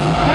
Yeah.